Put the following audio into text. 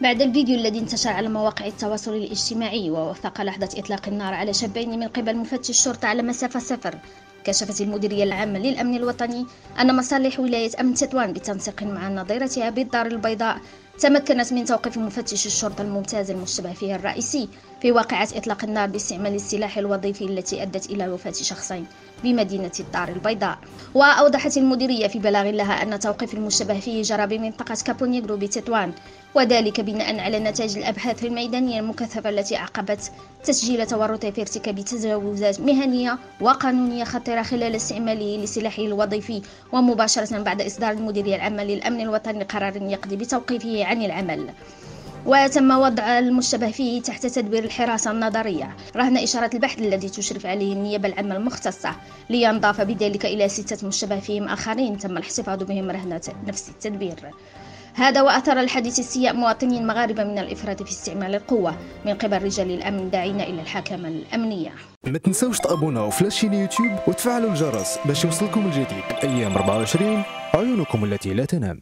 بعد الفيديو الذي انتشر على مواقع التواصل الاجتماعي ووثق لحظة إطلاق النار على شابين من قبل مفتش الشرطة على مسافة صفر كشفت المديرية العامة للأمن الوطني أن مصالح ولاية أمن تطوان بالتنسيق مع نظيرتها بالدار البيضاء تمكنت من توقيف مفتش الشرطة الممتاز المشتبه فيه الرئيسي. في واقعة إطلاق النار باستعمال السلاح الوظيفي التي أدت إلى وفاة شخصين بمدينة الدار البيضاء. وأوضحت المديرية في بلاغ لها أن توقيف المشتبه فيه جرى بمنطقة كابونيغرو بتطوان وذلك بناء على نتائج الأبحاث الميدانية المكثفة التي عقبت تسجيل تورطه في ارتكاب تجاوزات مهنية وقانونية خطيرة خلال استعماله لسلاحه الوظيفي ومباشرة بعد إصدار المديرية العامة للأمن الوطني قرار يقضي بتوقيفه عن العمل. وتم وضع المشتبه فيه تحت تدبير الحراسة النظرية. رهن إشارة البحث الذي تشرف عليه النيابة العامة المختصة. لينضاف بذلك إلى ستة مشتبه فيهم آخرين. تم الاحتفاظ بهم رهن نفس التدبير. هذا وأثر الحديث استياء مواطنين مغاربة من الإفراط في استعمال القوة من قبل رجال الأمن داعين إلى الحكمة الأمنية. ما تنسوش تابوناو في لاشين يوتيوب وتفعلوا الجرس باش يوصلكم الجديد أيام 24 عيونكم التي لا تنام.